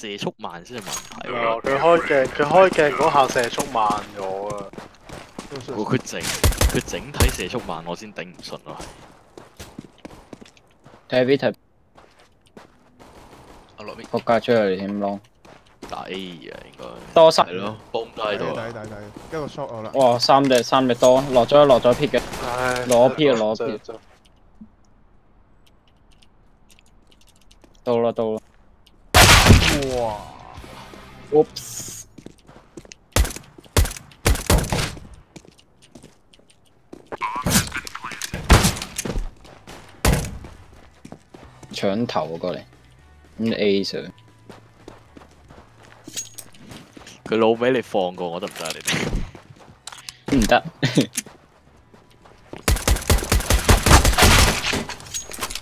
射速慢先係問題係喎。啊佢開鏡，佢開鏡嗰下射速慢咗啊！佢佢整佢整體射速慢，我先頂唔順咯。睇 V 睇我落邊。仆街出嚟添咯，打 A 啊，應該多十係咯，boom 都喺度啊。抵抵抵，一個 shot 我啦。哇三隻三隻多，落咗落咗 P 嘅，唉，攞 P 啊攞真 P，真到啦到啦哇！，Oops，搶頭過嚟，咁 A 上，佢老尾你放過我得唔得啊？你哋。唔得，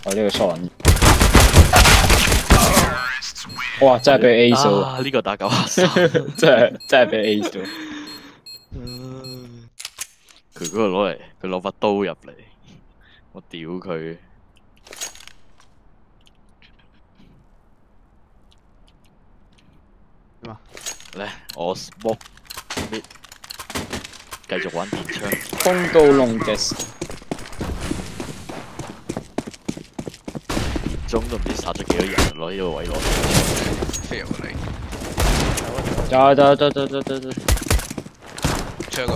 我呢個傻人，哇真係俾 A 咗，啊！呢個打九下三，真係真係俾 A 咗。佢嗰個攞嚟，佢攞把刀入嚟，我屌佢。點啊？咧，我 smoke 繼續玩電槍。風高龍嘅，中都唔知殺咗幾多人，攞呢個位攞。fail 啊你。走走走走走走走，出一個。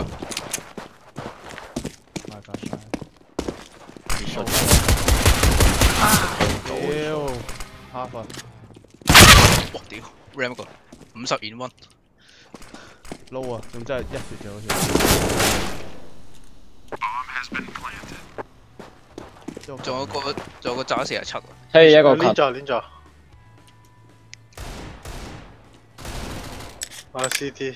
買發晒。啲 shot 屌，哈佛哇屌，ram 一個，五十 in one。low 啊，仲真係一血就好似。仲有個仲有個炸四廿七。嘿一個連球，咗連咗。啊 CT，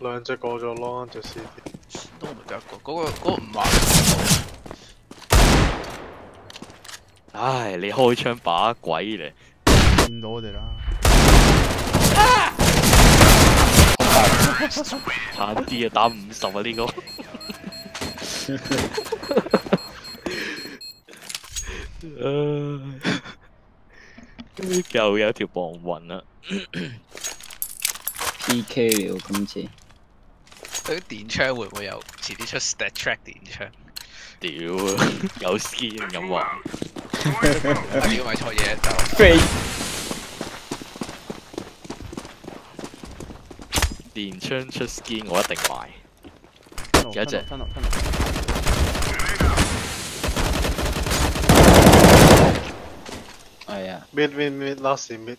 兩隻過咗咯，隻 CT。都唔係得一個，嗰、個嗰、個唔話。唉，你開槍把鬼嚟，見到我哋啦。差啲啊，打五十啊呢個。唉又有條亡魂啦，P.K. 了今次，佢啲電槍會唔會有遲啲出 stat track 電槍？屌啊，有 skin 咁話，啊屌買錯嘢就飛電槍出 skin 我一定買。有一隻吞落吞落。係啊，mid mid mid last mid。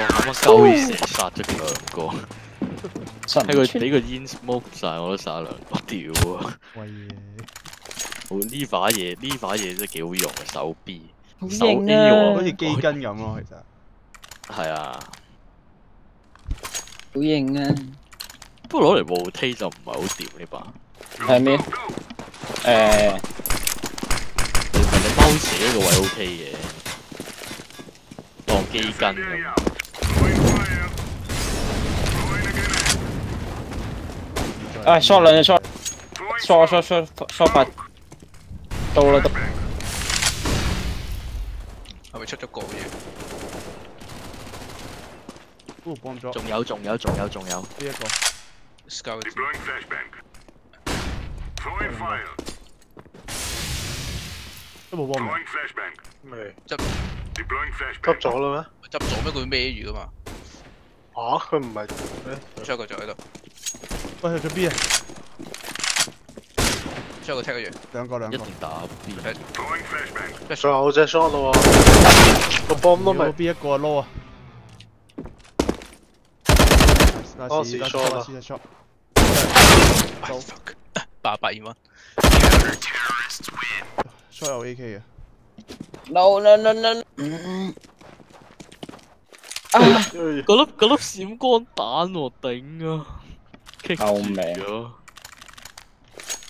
我啱啱鳩射殺咗兩個，神喺佢穿俾個煙 smoke 晒，我都殺兩個，屌啊！喂嘢，好呢把嘢呢把嘢真係幾好用嘅手 B，好手 A 型啊喎，好似機筋咁咯，其實。係啊，好型啊！不過攞嚟 rotate 就唔係好掂呢把。係咩？誒，你問你踎射呢個位 OK 嘅，當機筋咁。啊 short 兩隻 short，short short short short 八，到啦到，係咪出咗個嘢？哦，幫咗。呢仲有仲有仲有仲有，一個。Scout 都冇幫未？未執執咗啦執咗咩？佢孭住噶嘛？咩？吓，佢唔係誒出一個就喺度，喂，去咗 B 啊？出一個踢咗住。兩個兩個一定。打 B。仲有隻 shot 咯喎，個 bomb 都屌未。B 一個 low 啊！當時 shot 啦 shot。哎 fuck，八百 one。Shot 有 AK 嘅。no no no no，嗯啊，嗰粒嗰粒閃光彈喎，頂啊！救命咗！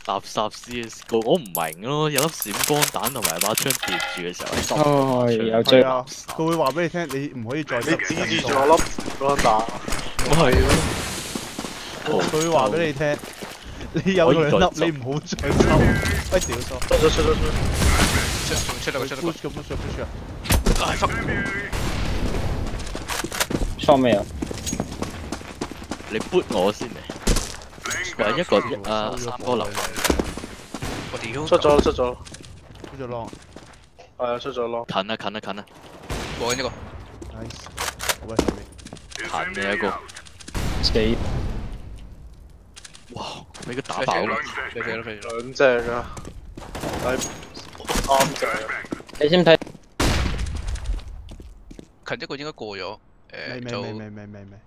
垃圾 CS 個我唔明咯，有粒閃光彈同埋把槍疊住嘅時候，你執哦有追係啊，佢會話俾你聽，你唔可以再你執指住咗粒嗰個彈，係咯。佢會話俾你聽，你有兩粒，你唔好再收。喂，屌錯！出咗出咗出。出出出出出出到佢 push 嘅 push 嘅 push 嘅，唉 fuck short 咩啊？你 boot 我先嚟。喂，一個一啊三哥流。我屌出咗出咗，出咗 long。係啊出咗咯。近啊近啊近啊！過緊一個 nice，好喂，後面近嘅一個。死！哇！俾佢打爆啦！飛飛啦飛啦兩隻啊，係三隻啊。你知唔睇？近一個應該過咗誒就未未未未未未未，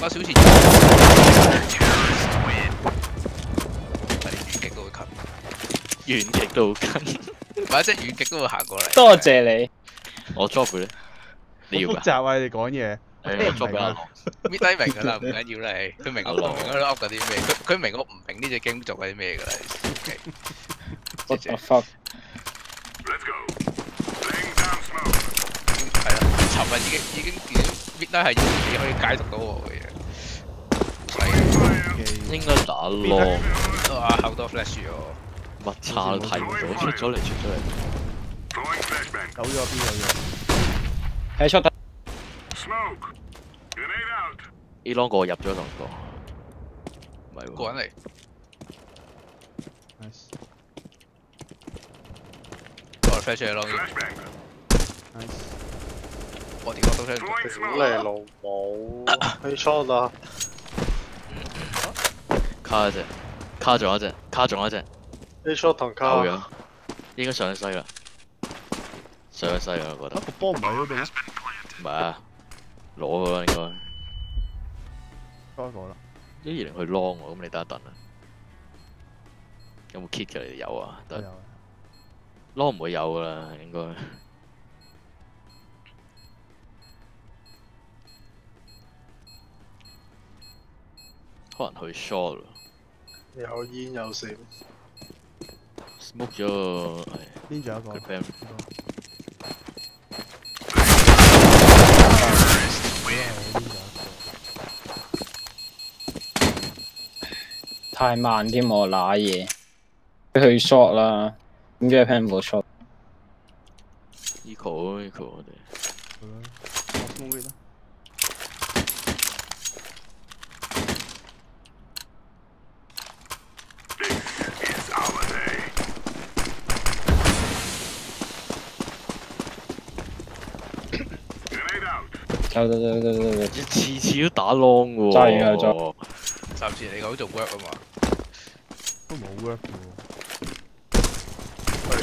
八小時係遠極都會近。或者即係遠極都會行過嚟。多謝你。我 drop 佢咧，你要㗎？好複雜啊！你哋講嘢，係我 drop 俾阿狼。搣低明㗎啦，唔緊要啦，係佢明我唔明我噏緊啲咩，佢佢明我唔明呢只 game 做緊啲咩㗎啦。OK，What 謝 the 謝。fuck？係啦，尋日已經已經已經搣低係你可以解讀到我嘅嘢。係應該打 long，哇，好多 flash 喎。乜叉都睇唔到，出咗嚟出咗嚟。走咗邊有嘢？喺 short 睇 A long 個入咗兩個，唔係喎。過緊嚟，nice。我 flash 嘢咯。nice，我點講都聽唔到。屌你老母，你 shot 啊！卡一隻，卡仲有一隻，卡仲有一隻，你 shot 同卡。後樣。應該上咗西啦，上一西啊，我覺得啊個波唔喺嗰度咩？唔係啊，攞㗎啦應該。多一個啦，一二零去 long 喎，咁你等一等啊。有冇 kit 嘅？你哋有啊？得都有。long 唔會有噶啦，應該。可能去 short 咯有煙有閃，，smoke 咗個係邊仲有一個太慢添，我揦嘢。佢去 short 啦，點解 plan 冇 short？eco eco 我哋好啦，我 smoke 啦。走走走走走走。次次都打 long 喎。真係㗎真暫時嚟講做 work 啊嘛。都冇 work 嘅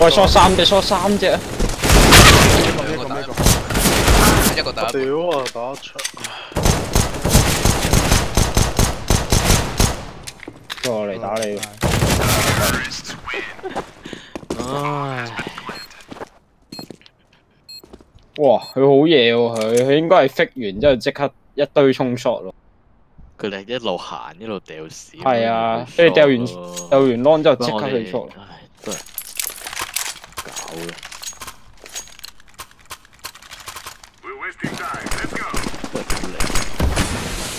喂，short 三隻，short 三隻啊！喎。呢個呢個呢個，一個打，屌啊打一場，過嚟打你。唉，哇，佢好嘢喎！佢佢應該係 fit 完之後即刻一堆衝 shot 咯。佢哋一路行一路掉屎。系啊去跟住掉完 short 咯鬥完 long 之後即刻去不過我哋 shot。唉，都係搞嘅。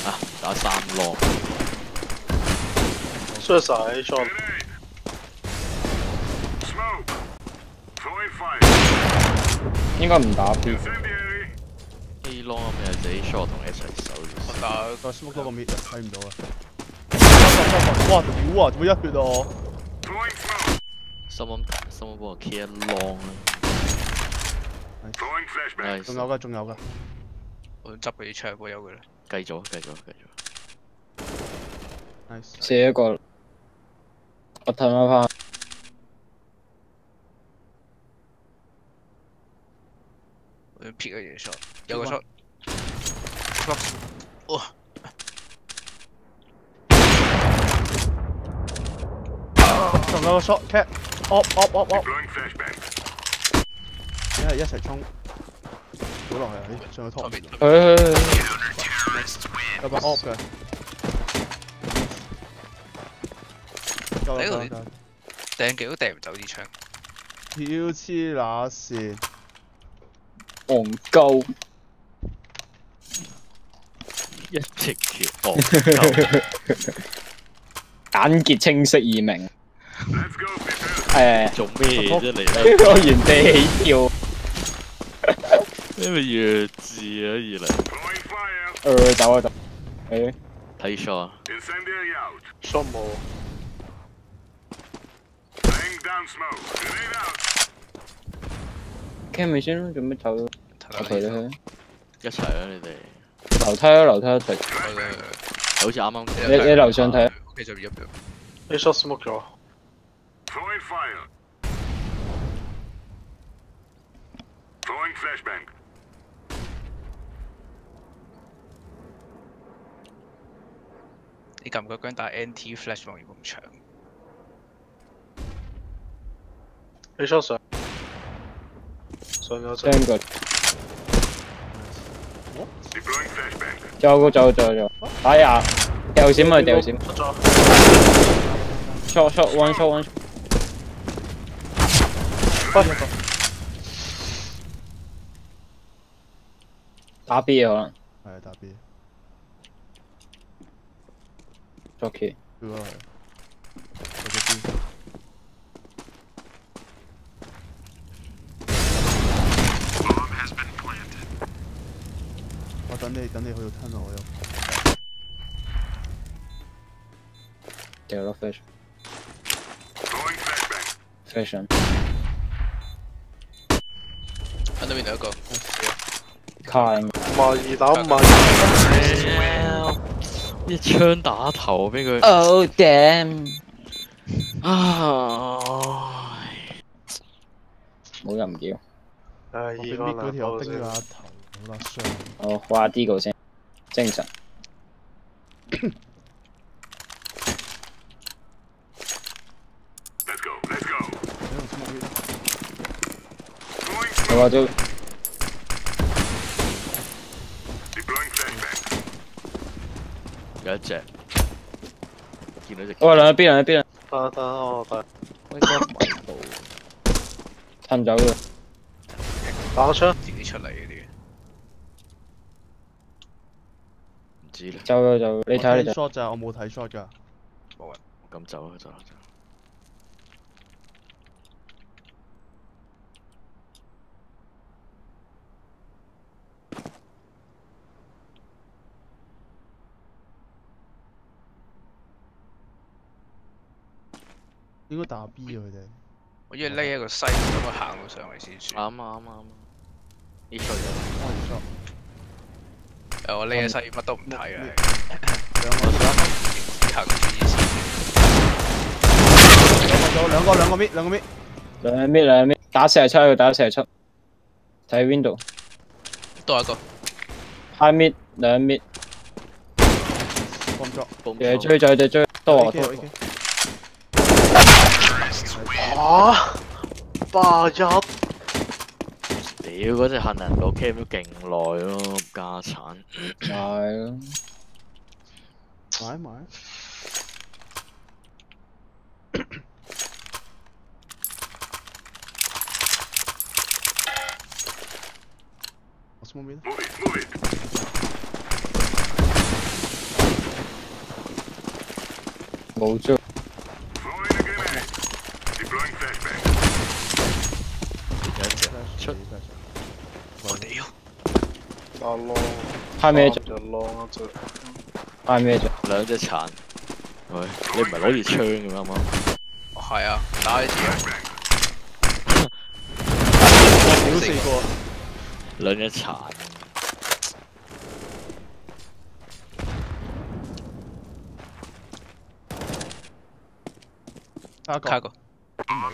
啊！打三 long，出晒 shot，應該唔打 B。A long 咁有自己 short 同你一齊守住。我打再 smoke 多個 mid 啊，睇唔到啊。哇！屌啊！做乜一血啊我？心諗心諗幫我 clear long 啦。Nice 仲有㗎，仲有㗎。我執佢啲槍，會有佢啦。繼續繼續繼續。nice。射一個，我睇翻翻。我要撇個嘢 shot，有個 shot。哇！仲有個 shot cap。op op op op。一係一齊衝。倒落去啊！咦上個 top 左邊誒，有把 op 嘅。掟極都掟唔走啲槍。屌黐乸線，戇鳩。一一直條戇鳩，簡潔清晰易明。誒，做咩啫你咧？我原地起跳。咩咪弱智啊二嚟？誒，走啊走。誒，睇 shot 冇，Laying down smoke. Grenade out. cam 咪先咯，做咩走？我陪你去。一齊啊你哋，楼梯啊，楼梯一齐。好似啱啱你你楼上睇。 OK 就入入。 A shot smoke 咗， Throwing fire. Throwing flashbang. 你揿个姜打 NT flash 望要咁长， A shot 上，上咗只，将个 Deploying flashbang. 走個走走走。哎呀，掉閃啊掉閃出咗，，shot shot one shot one。喂，打 B 啊可能。係打隻等你等你去到 tunnel 我又掉咗 flash Throwing flashbang. fashion。喺對面有一個，卡五廿二打五廿二，一槍打頭俾佢，Oh damn！唉，冇人唔叫。唉，我俾依個 mid 嗰條兩叮咗下先，頭，花地狗先镇上我吧就。要见哦来了打个车。自己出来走咗走，你睇你睇。shot 咋，我冇睇 shot 㗎。咁走啦走啦走啦。應該打 B 佢哋。我以為匿一個西咁樣行到上嚟先算。啱啊啱啊啱啊！呢出咗，開 shot。我匿喺西乜都唔睇嘅，兩個行住以前。兩個兩個 mid 兩個 mid。兩邊兩邊打四十七，佢打四十七。睇 window。多一個，high mid 兩 mid，放。誒追就就追，多啊 AK 多。嚇，八一，屌嗰隻杏仁島 cam 咗勁耐咯，家產。係咯。買買。我. Move it. 冇追。Throwing a grenade. Deploying flashbang. 有一隻出，我屌！打 long，high 咩啫就 long 咩啫？兩隻殘。喂，你唔係攞住槍嘅咩啱啱？哦係啊，打一次啊！屌 四個。兩隻殘。卡卡個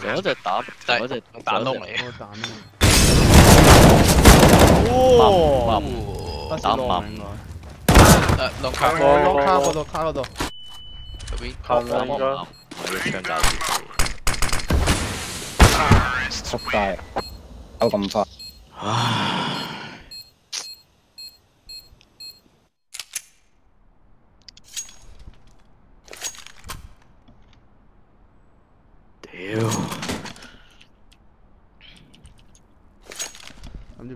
仲有一隻打，仲有一隻彈窿嚟嗰嘅。個彈啊！掹哇！打掹浪應該。誒浪卡哦攞卡嗰度，卡嗰度。嗰邊卡啦應該，我要槍打住佢。仆街。有咁快。唉，屌！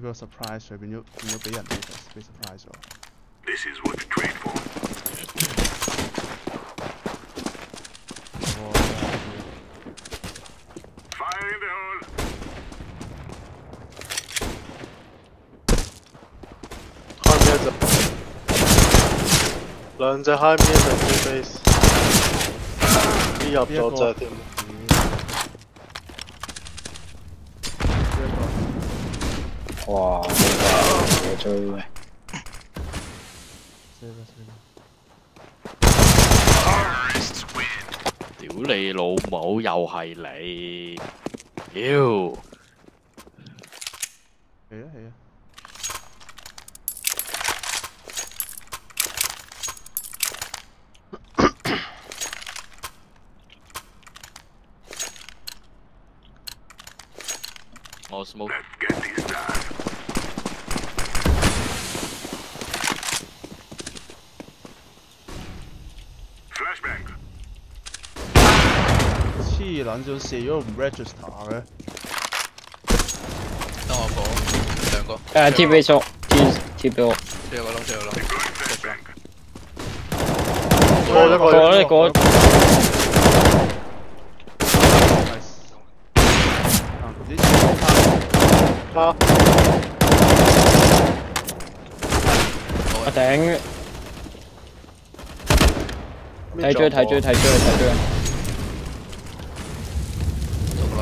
諗住俾個 surprise 佢，變咗變咗俾人哋俾 surprise 咗。This is what we trade for. 哇 Fire in the hole. 開咩就兩隻 high 面定 full base，啲入咗隻添。哇！我追死啦死啦！屌你老母，又係你！屌！係啊係啊，我 smoke 撚咗射咗唔 register 嘅，等我講兩個，誒 T 俾咗 T T 俾我，最後個窿，最後個窿。Deploying flashbang. 過一過個呢個 nice。啊，呢次花我頂睇追睇追睇追睇追，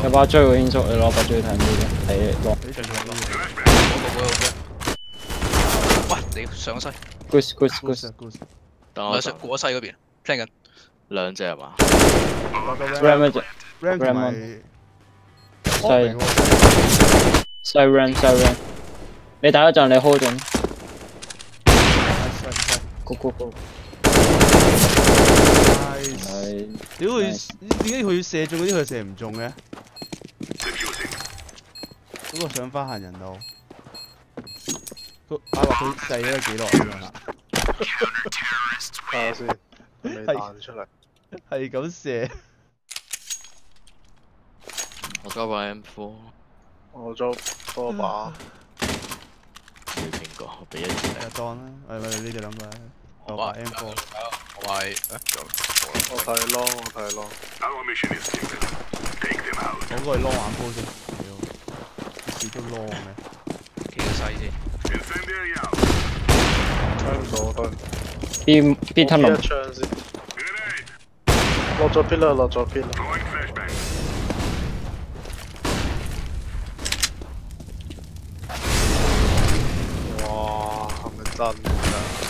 有把追會牽縮，你攞把追睇唔到嘅，睇落俾上場呢 Flashbang. 嗰個嗰個喂，你上西，goose goose 個 goose 故事。等我陣我上過西嗰邊，聽緊。兩隻係嘛？個個 ram 一隻 ram 同埋西 Open 喎西 ram 西 ram，你打嗰陣你 hold 準 nice nice，go go go，nice。係屌佢點解佢要射中嗰啲佢射唔中嘅.嗰個想翻行人路。佢阿話佢射咗幾耐咁樣啦？睇下先，未彈出嚟。係咁射。我交把 M4，我做多把，未見過，我俾一隻阿當啦，係咪你哋兩個？我把 M4。我我睇 long，我睇 long。Our mission is simple. Take them out. 嗰個係 long 眼波先。屌，試都 long 嘅。企個西先。Incendiary out. 睇唔到佢。B B 吞我龍一槍先，Grenade. 落咗 p 啦，落咗 p 啦。哇，係咪真㗎？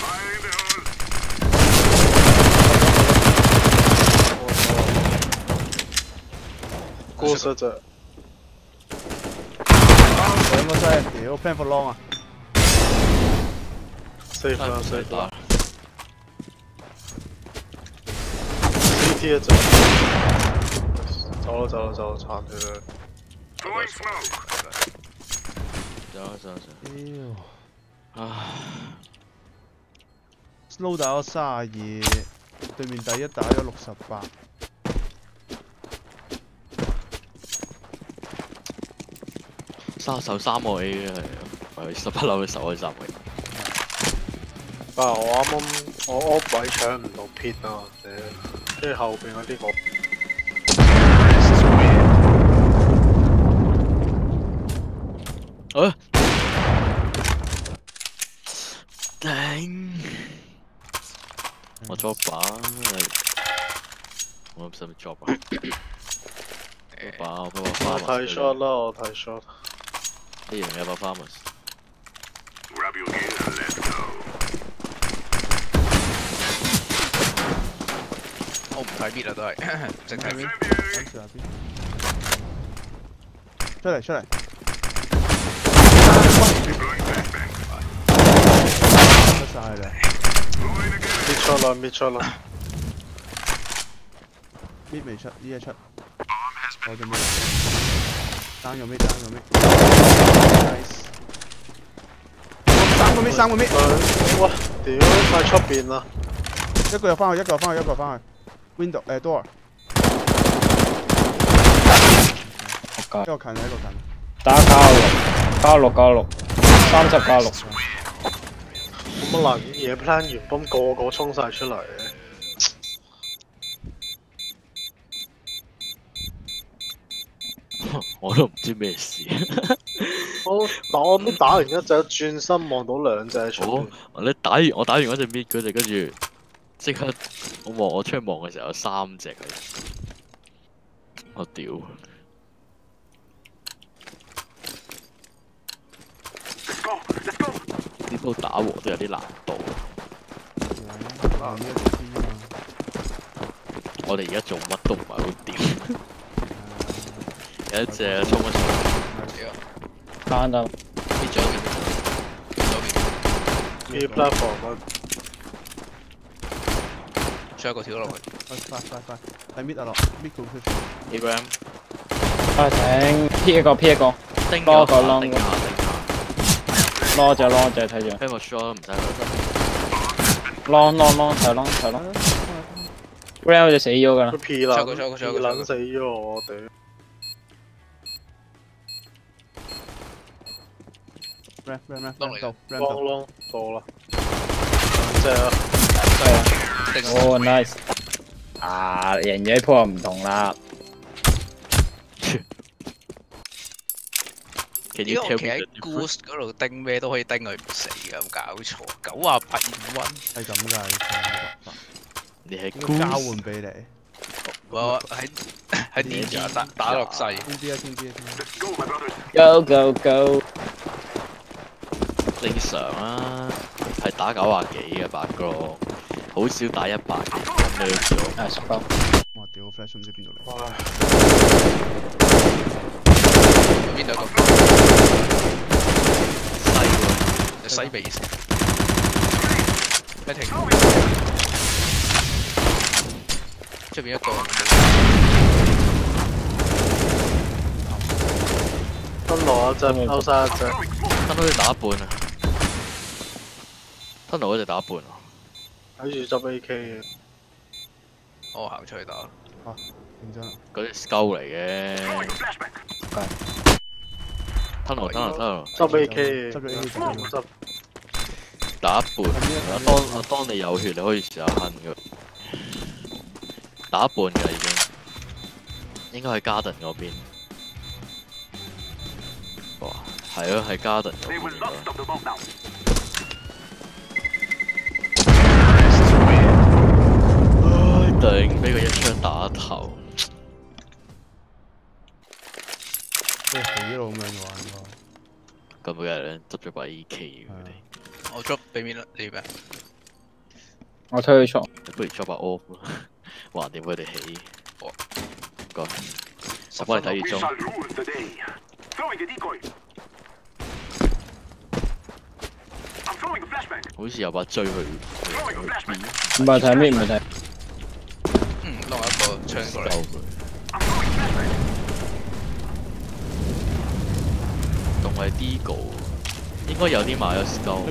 高失隻，兩個西，屌 plan for long 啊！四分四分唔使打。CT 一隻。走了走了走啦，殘佢啦。Throwing smoke. 走了走了走啦。屌唉，，slow 打咗卅二，對面第一打咗六十八。三手三個 A 嘅係，十一樓嘅手開三個 A。但係我啱啱我 off 位搶唔到 pit 啊，屌！跟住後邊嗰啲我啊！頂！我 job 把，我唔使 job 啊！把我把我花睇 shot 啦，我睇 shot。呢樣有把花 a Grab your gear and let's go. 我唔睇 bit 啦都係，唔識睇 bit。Incendiary. 跟住下邊。出嚟出嚟.出晒啦.搣出啦，搣出啦。搣未出，呢一出。我就搣。單個搣，單個搣。nice。三個搣，三個搣。兩，哇！屌，快出邊啦！一個又翻去，一個又翻去，一個又翻去。Window 誒 door，仆街，一個近，一個近。打加六加六加六，三十加六，咁乜撚嘢 plan 完泵個個衝晒出嚟我都唔知咩事。我打我都打完一隻，轉身望到兩隻出我。你打完我打完嗰隻搣嗰隻，跟住即刻我望我出去望嘅時候有三隻嘅，我屌.呢鋪打和都有啲難度。我哋而家做乜都唔係好掂，有一隻衝一衝，單得呢張左邊 B platform 啊，出一個跳落去，快快快快，係搣啊落，搣到出。Abraham 啊頂，P 一個 P 一個叮多個咗下，窿叮下，叮下。攞就攞就睇住聽個 shot 唔使去。，long long long 睇 long 睇 long。Rail 就死咗㗎啦佢，P 撚抽佢抽佢抽佢 P 撚死咗我屌！Ram ram ram 當嚟到 ram 光到。窿到啦，兩隻啊！定哦 nice。啊，贏咗一鋪就唔同啦，Can 點 you 解 tell 我企 me 喺 the difference？Ghost 嗰度叮咩都可以叮佢唔死㗎？有冇搞錯？九啊八二溫，係咁㗎，呢個冇辦法你係應該交 Goose 換俾你。我喺喺電場打打落細，天知啊，天知啊，天知。Let's go, my brothers. go go go，正常啊，係打九啊幾嘅八哥，好少打一百嘅，咁你都知道。啊熟夠，哇！屌，flash 都唔知邊度嚟。唉，邊度一個西喎，就西鼻先，一停，出邊一個分落一隻，勾晒一隻，吞到只打一半啊！吞到嗰只打一半啊！睇住執 AK 嘅。我行出去打，認真啊！嗰啲 skull 嚟嘅 a. 吞落吞落吞落，執 AK 嘅。執咗 AK 執咗執打一半。啊當啊當你有血，你可以試下吞嘅，打一半㗎已經，應該喺 garden 嗰邊。哇，係咯，喺 garden 嗰頂！俾佢一槍打頭，即係死路咁樣嘅話，應咁嘅人執咗把 AK 嘅佢哋，我 drop 俾面啦，你咩？我推佢錯，不如 drop 把 off 啦，橫掂佢哋起。哦唔該，我幫你睇住鐘。shall rule the day. Throwing a decoy. I'm throwing a flashback. 好似有把追佢.唔係睇咩唔係睇，嗯，落一個槍過嚟救，佢。I'm 撑过来。仲系 D 狗，应该有啲马有 skull。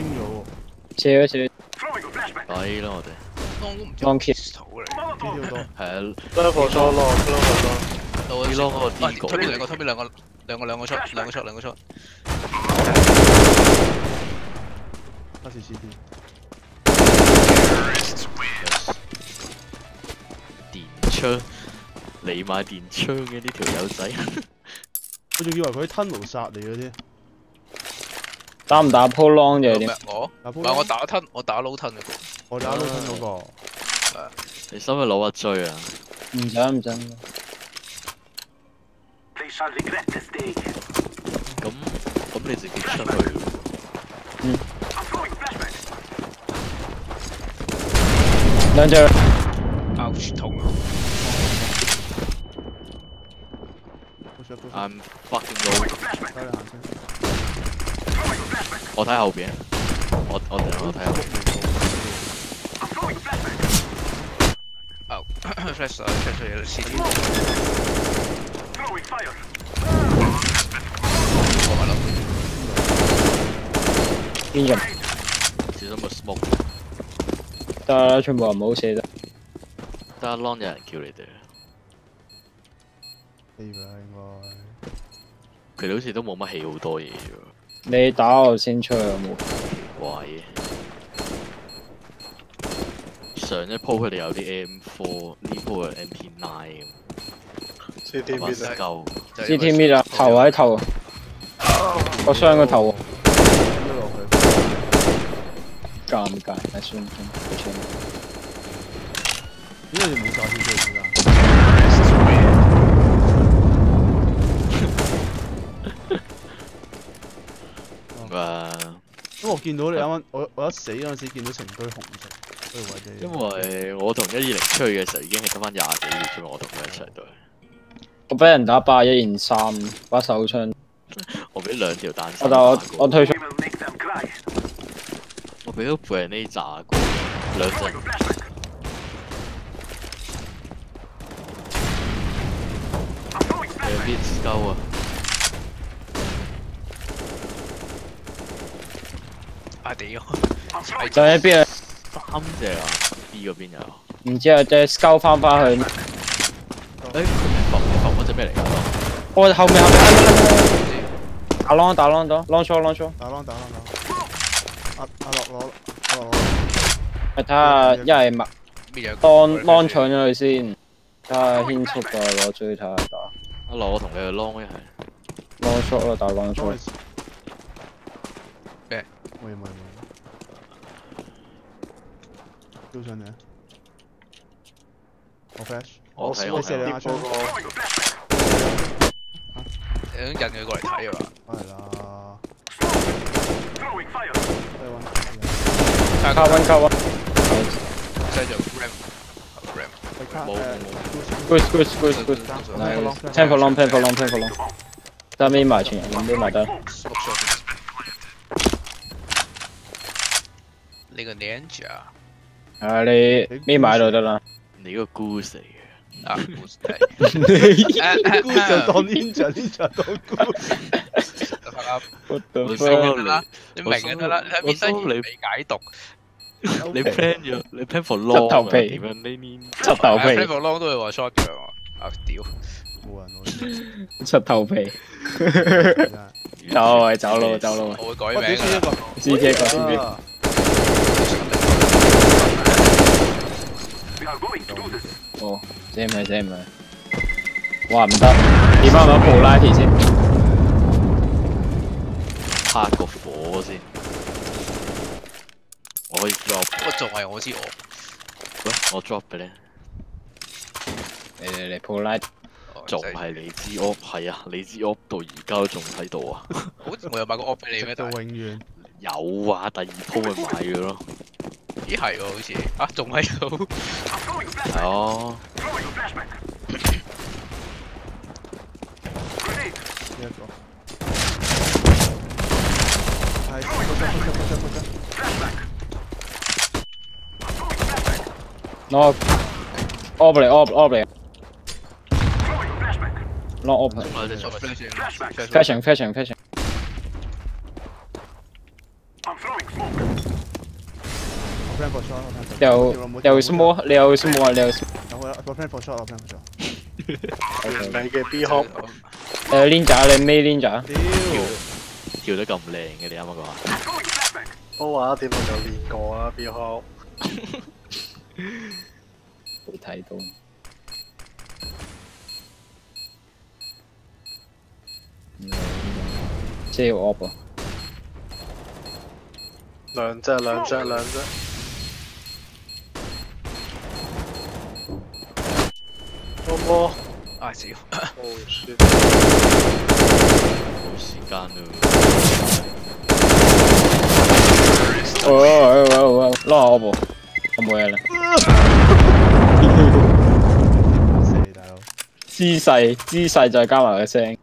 咗，哎啦，我哋。当 kiss 土嚟，系啊。两个火烧咯，两个火烧。我烧个 D 狗。推边两个，推边两个，两个两个出，两个出，两个出。他是 CD。槍，你買電槍嘅呢條友仔，我仲以為佢喺 tunnel 殺你嗰啲。打唔打鋪 long 就係點咩？？我打唔係我打吞，我打撈吞嗰個，我打到 tunnel 嗰個。你使唔使攞一追啊？唔使唔使，They shall regret this day. 咁咁你自己出去 a flashback. 兩隻 ouch 痛啊！push up push up。I'm fucking low。Flashback. 拉你行先。Throwing a flashback. 我睇後邊，我我我睇。I'm. 哦，flash 咗，flash 咗嘢 CD，Throwing fire. 我咪咯，邊入小心個 smoke，得啦，全部人唔好死得。得一 long 有人叫你哋，飛㗎啦應該。佢哋好似都冇乜起好多嘢喎。你打我先出去有冇？怪嘅，上一鋪佢哋有啲 M4，呢鋪係 MP9，C T 咁，把 B 啊，夠。就係 C 因 T 為 M 啊，頭喺頭，我傷個頭，跟咗落去。尷尬，係算算算。點解你冇炸天機而我見到你啱啱，我我一死嗰陣時見到成堆紅色。因為我同一二零出去嘅時候已經係得翻廿幾月啫嘛，我同佢一齊對。我俾人打八一件衫，把手槍，我俾兩條彈我但我我退出.我俾咗 b r a n 炸過兩陣。有啲鳩啊！啊屌！就喺邊啊？三隻啊！B 嗰邊有。唔知啊，隻 scout 翻返去，誒，佢浮浮嗰只咩嚟㗎？我後面後面打 long 打 long 咗，long 錯 long 錯，打啷打啷打。阿阿樂攞，阿樂攞。睇下一係麥咩有 long long 搶咗佢先，睇下牽速啊攞追睇下打阿羅，我同你去 long 一係。long shot 咯，打 long shot。咩？冇嘢冇嘢冇嘢。飆上嚟啊！我 flash。我睇我睇你射兩下槍。嗰個想引佢過嚟睇啊嘛？翻嚟啦。卡卡温卡卡冇冇誒。，good good good good，nice。plan for long for long for long，得咪埋全人，咪埋得。smoke shot。呢個年甲啊，你咪埋喺度得啦。你個 goose 嚟嘅。啊，唔係姑就當 ninja ninja 當姑。我都我明嘅啦，你明我嘅得啦，你喺面我心裏身未解讀，你 plan 咗，你 plan for long 啊頭皮點樣呢呢？柒頭 f r i e 皮 n，long 都會話 short 嘅喎，啊屌！冇人喎。柒頭皮，走啊走咯走咯，我會改名㗎啦。個。知己個知己。哦，這唔係這唔係，哇唔得，點翻把布拉提先？拍個火先。我可以 drop，我仲係我知我，喂，我 drop 嘅咧，嚟嚟嚟，布拉仲係你知 op，係啊，你知 op 到而家都仲喺度啊。好似我有買個 off 俾你咩？到永遠。有啊，第二鋪咪買嘅咯。咦係喎，好似啊仲喺度，I'm throwing a flashbang. 係啊，Throwing a flashbang. Grenade. 呢一個。係，嗰張嗰張嗰張嗰張。Flashbang. I'm throwing a flashbang. 攞 op 嚟 op op 嚟 Throwing a flashbang. 攞 op 嚟我哋做 flash Flashbang. fashion fashion fashion，I'm throwing smoke. 我 plan for shot，我 plan for shot。又又 small，你又 small，你又 small，我我 plan for shot，我 plan for shot。完美嘅 B hop，诶 ninja 你咩 ninja？屌！跳得咁靓嘅，你啱啱讲话。 I'm throwing a flashbang. 都话点我就练过啊 B hop。冇睇到。即系 op 啊！两只两只两只， 波波，啊屌！哦 shit，冇時間咯。哦哦哦哦，攞下 op，我冇嘢啦。死大佬！姿勢姿勢再加埋個聲，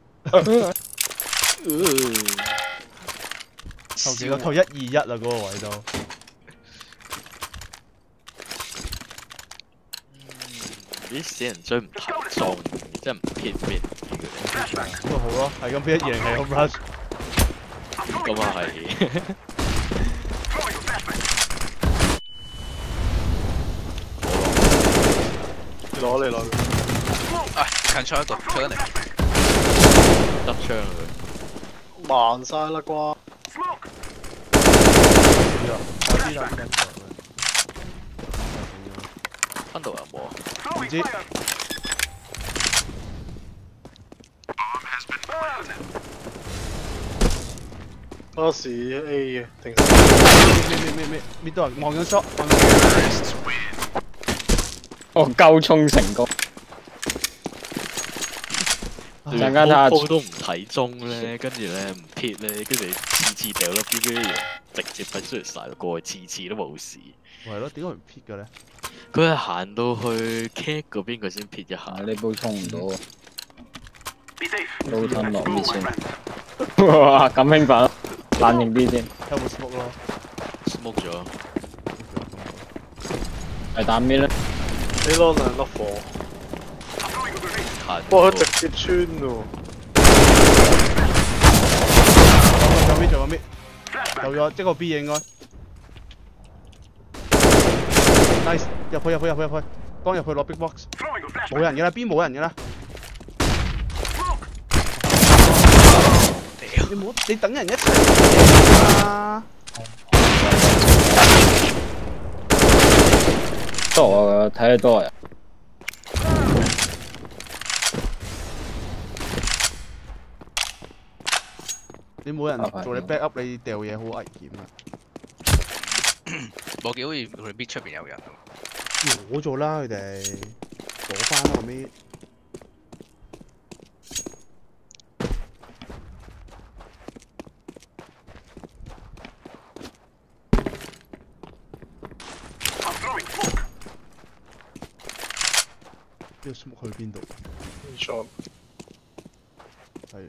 後幾個扣一二一啊，嗰個位都。啲死人追唔睇中，真係唔 hit 咩都好咯，係咁 P 一二零係好 rush。咁啊係。Throwing a flashbang. 攞嚟攞嚟，啊近槍一個出緊嚟，得槍佢。慢晒啦啩，Smoke. 死咗，我知啦，死咗。知。嗰時 A 嘅定咩咩咩咩咩都係望緊 shot，望緊哦，鳩衝成功，陣間睇下鋪都唔睇鐘咧，跟住咧唔撇咧，跟住次次掉粒邊跟住直接喺 s u i c i 過去，次次都冇事。係咯，點解唔撇嘅咧？佢係行到去 cat 嗰邊佢先撇一下啊，呢煲衝唔到啊，Be safe. 煲吞落面先。哇，咁興奮，冷靜啲先，有冇 smoke 咯？smoke 咗。係打咩咧？你攞兩粒火哇！直接穿喎，仲有咩？仲有咩？有咗即個 B 應該。nice，入去入去入去入去，當入去攞 big box，冇人嘅啦，B 冇人嘅啦。你冇，你等人一齊啊！多啊，睇得多啊。你冇人做你 back up，你掉嘢好危險啊！我見好似佢 B 出邊有人啊，冇做啦，佢哋攞翻啦後尾。I'm throwing smoke. 呢個 smoke 去邊度？錯係。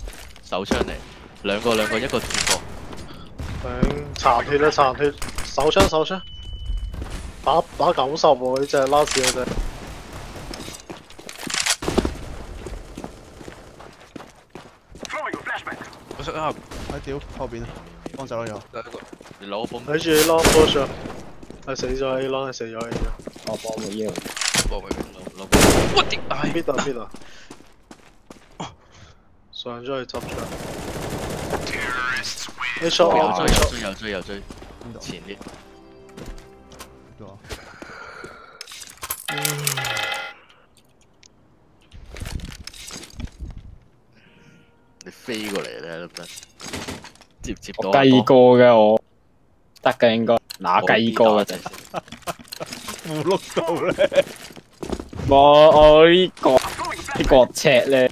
手槍嚟，兩個兩個一個轉角，頂殘血啦殘血，手槍手槍，打打九十喎呢只 last 嗰只.我想啊，喺屌後邊啊，幫手啦又。你攞個泵睇住 A long push 啊，係死咗 A long 係死咗 A 咗我幫冇嘢。波咪攞攞泵我屌！唉，，bit 啊 bit 啊，上咗去執槍，A shot 有追有追有追有追，前啲？你飛過嚟咧得唔得？接唔接到我計啊波過嘅我，得嘅應該。嗱計過嘅，我邊打副碌到咧，我我呢個 I'm throwing a 呢.個尺咧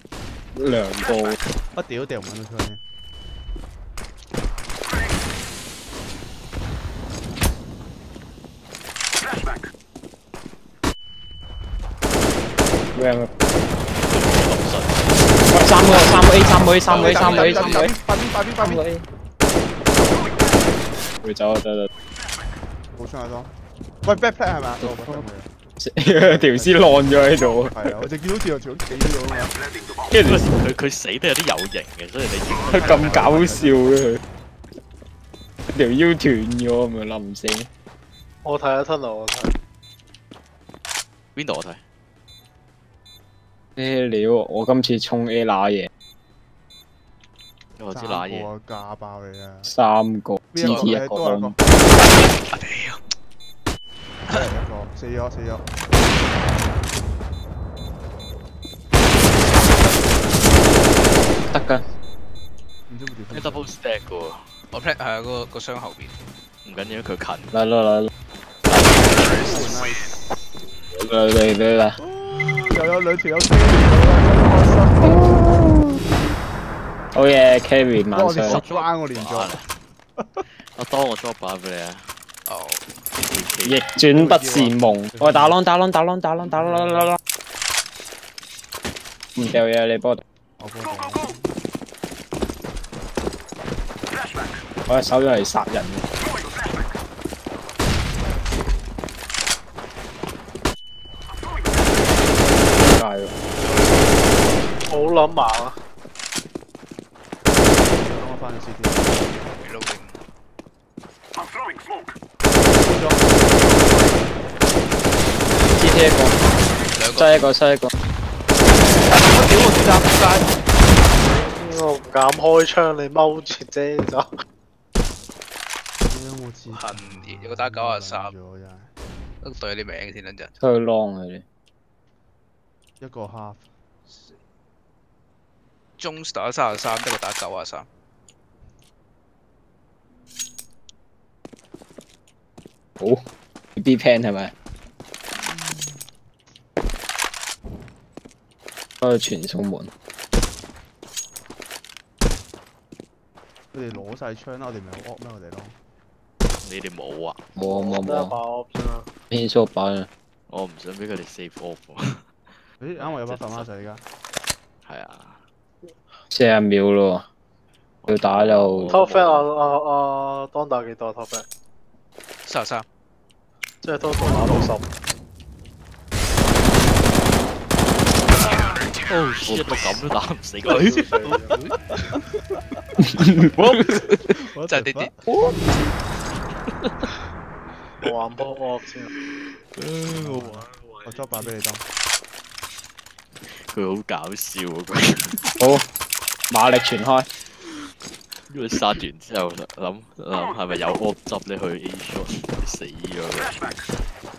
兩個。我屌掉唔揾到出嚟。Flashbang. 咩啊？喂，三個三個 A 三個 A 三個 A 三個 A 三個 A 八邊八邊八三個邊，A。會走啊得啦，好槍喺度。喂，backpack 係咪啊？条尸烂咗喺度。系啊，我就见到条条死咗啊。跟住佢佢死都有啲有型嘅，所以你佢咁搞笑嘅佢条腰断咗咁样冧死。我睇下吞啊，我睇。边度我睇？咩料？我今次冲 A 拿嘢。我知拿嘢。三个，加爆你啊！三个，只只一个。真係一個死咗死咗。得㗎。唔知會一點 double stack 嘅喎，我 plan 係啊，個個箱後邊。唔緊要，佢近。嚟嚟嚟嚟嚟嚟嚟！又有兩條友飛咗好嘢，carry 啦，我晚上哋十。關我連咗。我當我 drop 把俾你啊。逆转不是梦我打龙打龙打龙打龙打龙打龙唔掉嘢你帮我我只手要嚟杀人好谂猛啊。一個，兩個西一個，西一個。屌我夾晒！我唔敢開槍，你踎住啫就。屌我知。恨熱，有個打九啊三，都對你名先等陣。出去 long 佢哋。一個 half。中打三十三，得個打九啊三。好，B pen 系咪？開傳送門，佢哋攞晒槍啦，我哋咪好 op 咩？我哋咯。你哋冇啊？冇冇得一把冇，op 啫嘛。偏縮版我唔想俾佢哋 save off 喎。誒，啱我有把粉孖仔而家。係啊，四十秒咯喎，要打就 Top friend 啊啊啊！當打幾多 Top？三十三，即係多數打六十。哦 shit！我咁都打唔死佢。真係啲啲。我玩波 op 先。我 drop 把俾你當。佢好搞笑啊！佢好馬力全開，因為殺完之後諗諗係咪有 op 執你去 A shot 死咗佢。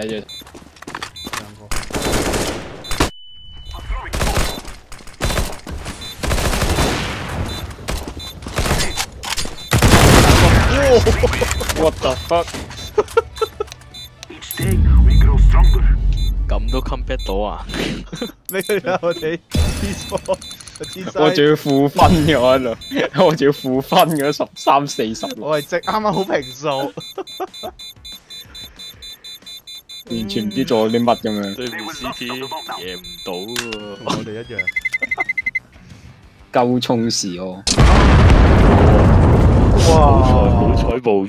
我睇住两个。 I'm throwing smoke. What the fuck？ Each day we grow stronger. 咁都 come back 到啊！咩啊？我哋 T 错，T 我仲要负分嘅我喺度，我仲要负分嘅十三四十六，我系直啱啱好平数。 完全唔知做咗啲乜咁樣，對面 CT 贏唔到喎。同我哋一樣。鳩衝時哦。哇！好彩冇